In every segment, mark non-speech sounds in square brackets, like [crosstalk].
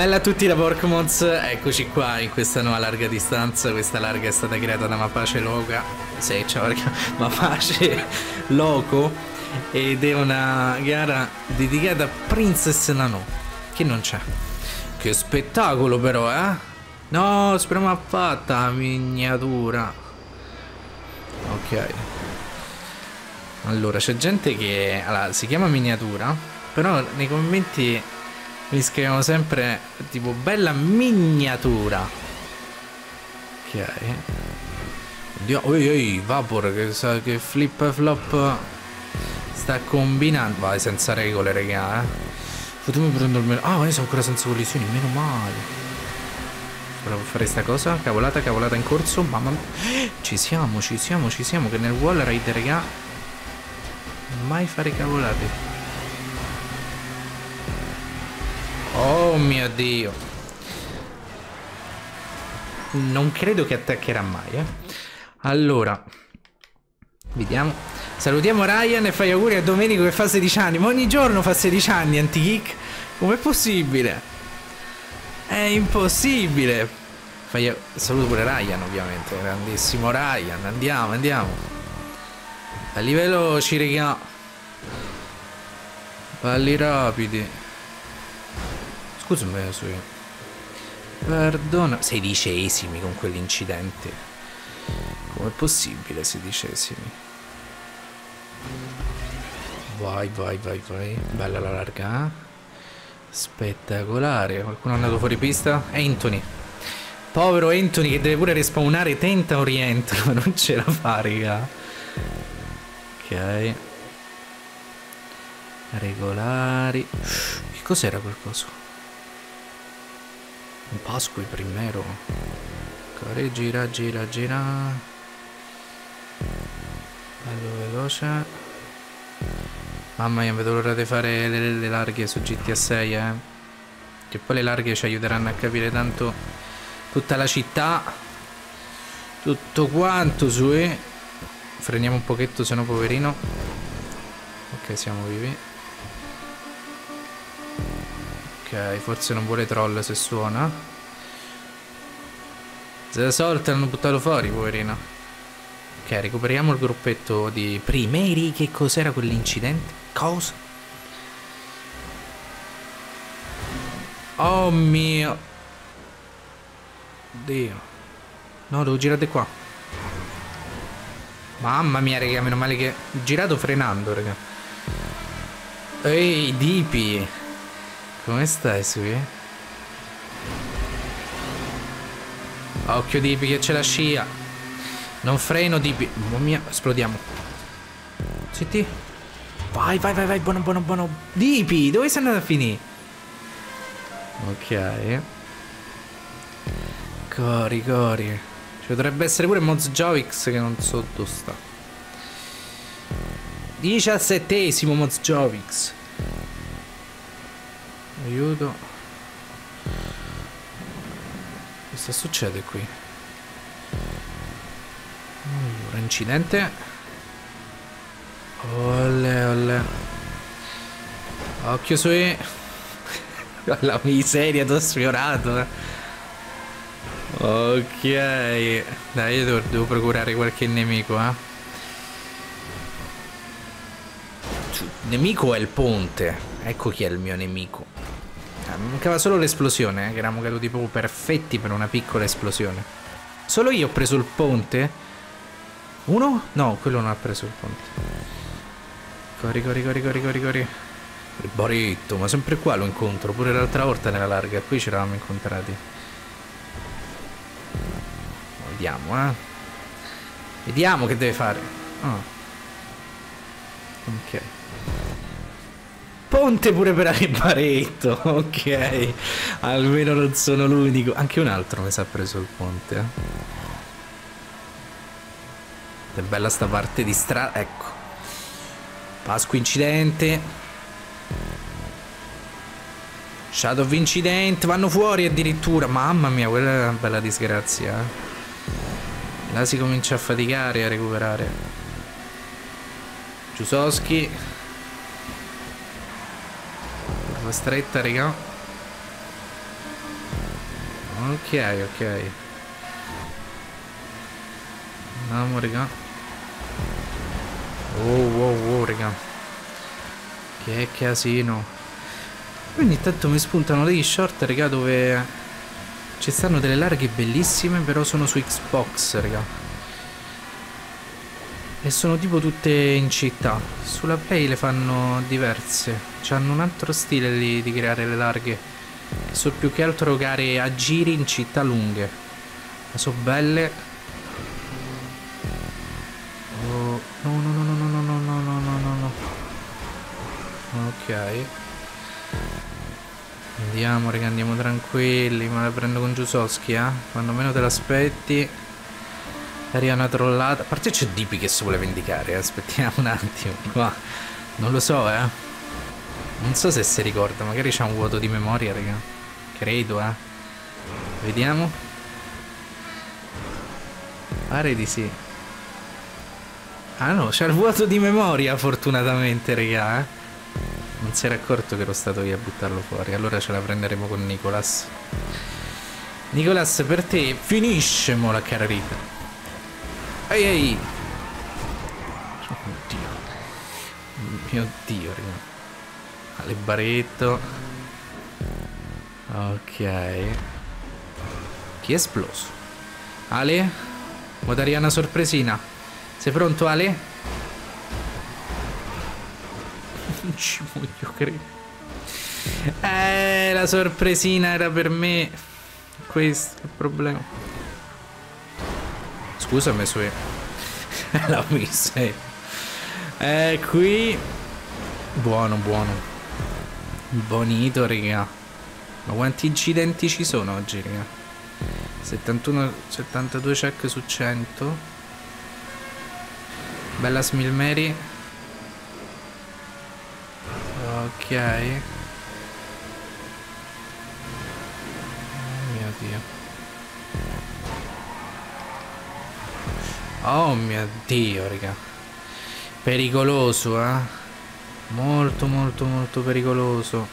Bella a tutti da Porkmods, eccoci qua in questa nuova larga distanza, questa larga è stata creata da Mapace Loca, sì, ciao raga, [laughs] Mapace Loco ed è una gara dedicata a Princess Nano, che non c'è. Che spettacolo però, eh? No, speriamo fatta la miniatura. Ok. Allora, c'è gente che allora, si chiama miniatura, però nei commenti mi scrivono sempre tipo bella miniatura. Ok. Oddio, oi, oi, Vapor che, che flip flop sta combinando. Vai, senza regole, raga, eh. Fatemi prendere il Ah, io sono ancora senza collisioni, meno male. Provo a fare sta cosa. Cavolata, cavolata in corso. Mamma mia. [gasps] Ci siamo, ci siamo, ci siamo. Che nel wall ride, raga. Mai fare cavolate. Oh mio dio. Non credo che attaccherà mai, eh. Allora. Vediamo. Salutiamo Ryan e fai auguri a Domenico che fa 16 anni. Ma ogni giorno fa 16 anni, Antigeek. Com'è possibile? È impossibile. Fai... Saluto pure Ryan, ovviamente. Grandissimo Ryan. Andiamo, andiamo. Balli veloci, raga. Balli rapidi. Scusami, sui. Perdona. Sedicesimi con quell'incidente. Com'è possibile sedicesimi? Vai, vai, vai, vai. Bella la larga. Eh? Spettacolare. Qualcuno è andato fuori pista? Anthony. Povero Anthony che deve pure respawnare tenta un rientro, [laughs] ma non ce la fa, raga. Ok. Regolari. Che cos'era quel coso? Un Pasqui primero. Corre, gira, gira, gira. Bello veloce. Mamma mia, vedo l'ora di fare le, le, larghe su GTA 6, eh. Che poi le larghe ci aiuteranno a capire tanto tutta la città. Tutto quanto su e... Freniamo un pochetto, se no poverino. Ok, siamo vivi. Ok, forse non vuole troll se suona. La solta l'hanno buttato fuori, poverino. Ok, recuperiamo il gruppetto di primeri. Che cos'era quell'incidente? Cosa? Oh mio. Dio. No, devo girare qua. Mamma mia, raga, meno male che... Girato frenando, raga. Ehi, Dipi. Come stai, Sui? Occhio Dipi che c'è la scia. Non freno Dipi. Mamma mia, esplodiamo. Zitti. Vai, vai, vai, vai, buono, buono, buono. Dipi, dove sei andato a finire? Ok. Cori, cori. Ci potrebbe essere pure Moz Jovix che non so dove sta. Diciassettesimo Moz Jovix. Aiuto. Cosa succede qui? Allora, incidente. Olle, olle. Occhio sui... [laughs] La miseria, t'ho sfiorato. eh. Ok. Dai, io devo, devo procurare qualche nemico, eh. Nemico è il ponte. Ecco chi è il mio nemico. Mancava solo l'esplosione, eh, che eravamo caduti proprio perfetti per una piccola esplosione. Solo io ho preso il ponte? Uno? No, quello non ha preso il ponte. Corri, corri, corri, corri, corri, corri. Il baretto, ma sempre qua lo incontro, pure l'altra volta nella larga, qui ci eravamo incontrati. Vediamo, eh. Vediamo che deve fare. Ah. Ok. Ponte pure per Aribaretto, ok. Almeno non sono l'unico. Anche un altro mi sa preso il ponte. Eh. È bella sta parte di strada. Ecco. Pasqua incidente. Shadow incident. Vanno fuori addirittura. Mamma mia, quella è una bella disgrazia. Eh. Là si comincia a faticare a recuperare. Giusoschi. Curva stretta, raga. Ok, ok. Andiamo, raga. Oh, wow, wow, raga. Che casino. Ogni tanto mi spuntano degli short, raga, dove ci stanno delle larghe bellissime, però sono su Xbox, raga. E sono tipo tutte in città. Sulla Play le fanno diverse. Hanno un altro stile di, di creare le larghe. Sono più che altro gare a giri in città lunghe. Ma sono belle. Oh, no, no, no, no, no, no, no, no, no, no, no. Ok. Andiamo, raga, andiamo tranquilli. Ma la prendo con Giusowski, eh. Quando meno te l'aspetti. Arriva una trollata. A parte c'è Dipi che si vuole vendicare. Eh. Aspettiamo un attimo. Qua. Non lo so, eh. Non so se si ricorda, magari c'ha un vuoto di memoria, raga. Credo, eh. Vediamo. Pare di sì. Ah no, c'ha il vuoto di memoria, fortunatamente, raga, eh. Non si era accorto che ero stato io a buttarlo fuori. Allora ce la prenderemo con Nicolas. Nicolas, per te finisce mo la carrera. Ehi ehi. Oh mio Dio. Mio Dio, raga. Ale baretto. Ok. Chi è esploso? Ale? Vuoi dare una sorpresina? Sei pronto Ale? [laughs] Non ci voglio credere. Eh, la sorpresina era per me. Questo è il problema. Scusami, Sue. L'ho vista. Eh, qui. Buono, buono. Bonito, raga. Ma quanti incidenti ci sono oggi, raga? 71, 72 check su 100. Bella Smilmeri. Ok. Oh mio Dio. Oh mio Dio, raga. Pericoloso, eh. Molto molto molto pericoloso.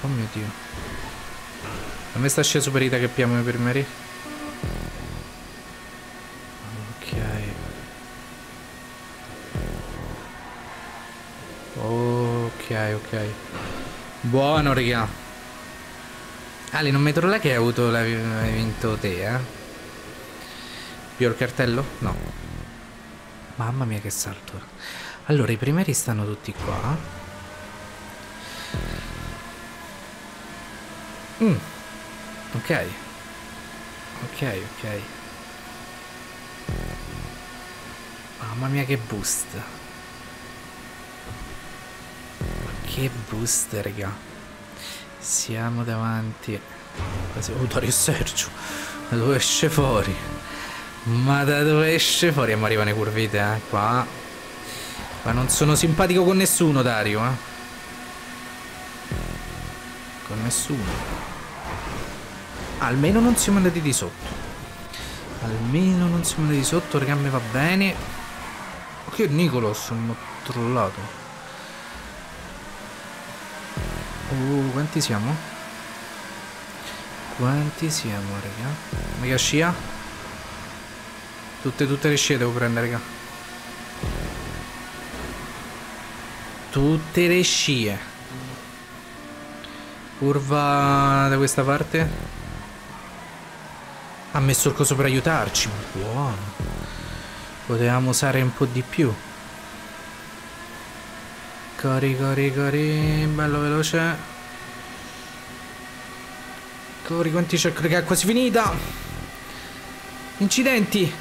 Oh mio dio. A me sta sceso per i che piamo per Mary. Ok. Ok, ok. Buono, raga. Ali, non mi trolla che hai avuto l'hai vinto te, eh? Più cartello? No. Mamma mia che salto. Allora, i primeri stanno tutti qua. Mm. Ok. Ok, ok. Mamma mia che boost. che boost, raga. Siamo davanti. Oh, Dario Sergio. Dove esce fuori? Ma da dove esce fuori? Ma arrivano le curvite, eh? Qua. Ma non sono simpatico con nessuno, Dario, eh? Con nessuno. Almeno non siamo andati di sotto. Almeno non siamo andati di sotto, raga, me va bene. Che Nicolos, mi ho trollato. Oh, quanti siamo? Quanti siamo, raga? Mega scia? Tutte, tutte le scie devo prendere, raga. Tutte le scie. Curva da questa parte. Ha messo il coso per aiutarci. Buono. Potevamo usare un po' di più. Cori, cori, cori. Bello veloce. Cori, quanti c'è? Raga, è quasi finita. Incidenti.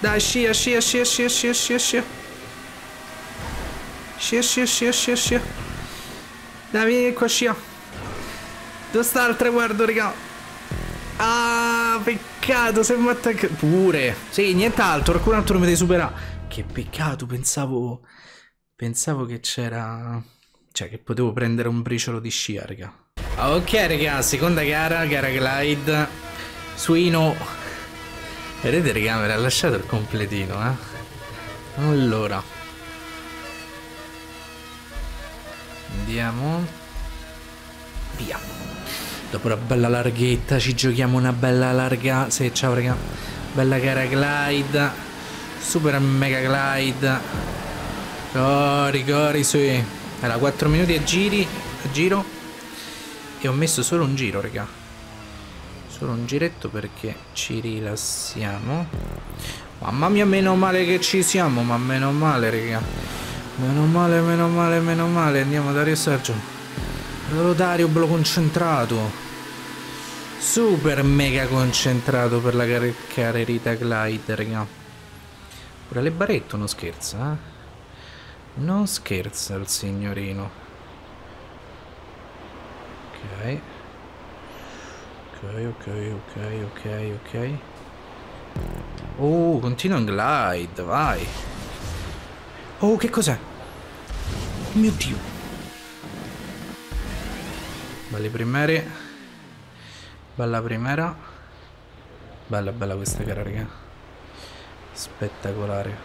Dai, scia, scia, scia, scia, scia, scia, scia. Scia, scia, scia, scia, scia. Dai, vieni qua, scia. Dove sta il traguardo, raga? Ah, peccato, se mi attacca... Pure. Sì, nient'altro, qualcun altro mi deve superare. Che peccato, pensavo... Pensavo che c'era... Cioè, che potevo prendere un briciolo di scia, raga. Ok, raga, seconda gara, gara glide. Suino Vedete raga, me l'ha lasciato il completino, eh. Allora. Via. Dopo una bella larghetta ci giochiamo una bella larga... Sì, ciao raga. Bella gara glide. Super mega glide. Cori, cori, sì. Allora, 4 minuti a giri. A giro. E ho messo solo un giro, raga. Solo un giretto perché ci rilassiamo. Mamma mia, meno male che ci siamo, ma meno male, raga. Meno male, meno male, meno male. Andiamo Dario Sergio. Allora Dario, bello concentrato. Super mega concentrato per la car carrerita glide, raga. Pure le barretto non scherza, eh? Non scherza il signorino. Ok. Ok, ok, ok, ok. Oh, continua in glide, vai. Oh, che cos'è? Oh mio Dio. Belli primeri. Bella primera. Bella, bella questa gara, raga. Spettacolare.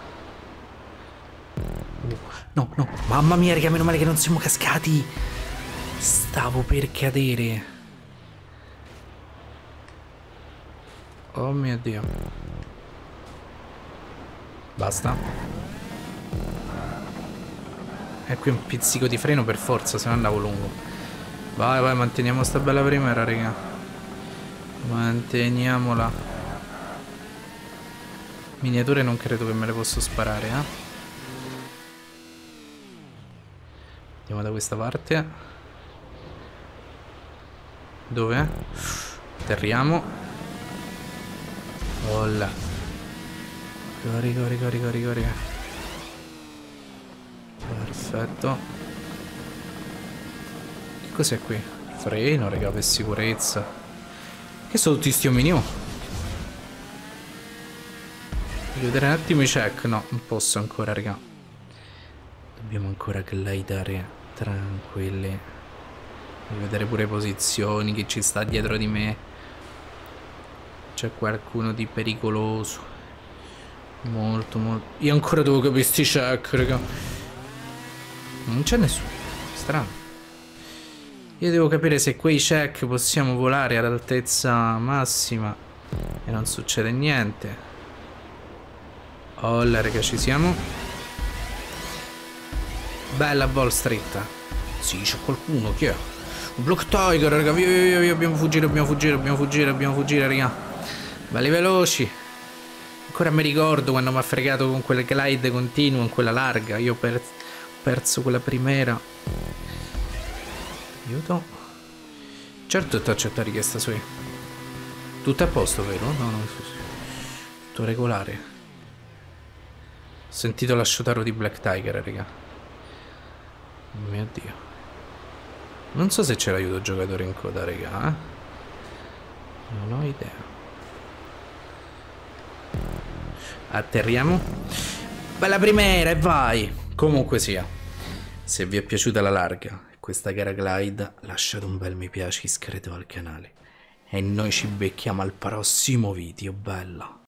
Uh, no, no. Mamma mia, raga, meno male che non siamo cascati. Stavo per cadere. Oh mio Dio. Basta. E qui un pizzico di freno per forza, se no andavo lungo. Vai, vai, manteniamo sta bella primera, raga. Manteniamola. Miniature non credo che me le posso sparare, eh. Andiamo da questa parte. Dove? Atterriamo. Olla. Cori, cori, cori, cori, cori. Perfetto. Che cos'è qui? Freno, raga, per sicurezza. Che sono tutti sti omini? Voglio vedere un attimo i check. No, non posso ancora, raga. Dobbiamo ancora glidare tranquilli. Voglio vedere pure posizioni, chi ci sta dietro di me. C'è qualcuno di pericoloso. Molto, molto. Io ancora devo capire sti check, raga. Non c'è nessuno. Strano. Io devo capire se quei check possiamo volare ad altezza massima e non succede niente. Là, raga, ci siamo. Bella ball streetta. Sì, c'è qualcuno, chi è? Block Tiger, raga, via, via, via, dobbiamo fuggire, dobbiamo fuggire, dobbiamo fuggire, dobbiamo fuggire, raga. Belli veloci. Ancora mi ricordo quando mi ha fregato con quel glide continuo, in quella larga. Io ho per perso quella primera. Aiuto. Certo ti accetta richiesta sui. Tutto a posto, vero? No, no, tutto regolare. Ho sentito l'asciutaro di Black Tiger, raga. Mio Dio. Non so se c'è l'aiuto giocatore in coda, raga. Eh? Non ho idea. Atterriamo. Bella primera e vai. Comunque sia. Se vi è piaciuta la larga questa gara glide, lasciate un bel mi piace, iscrivetevi al canale. E noi ci becchiamo al prossimo video, bella.